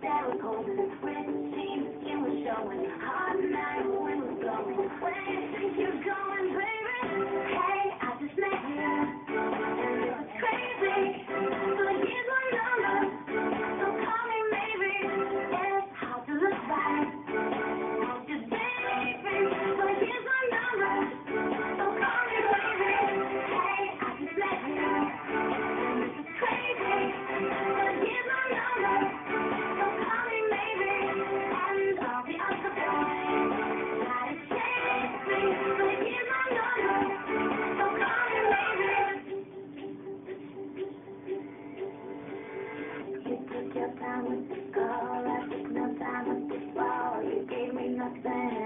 down on the bridge. your promise, call at no time to fall. You gave me nothing.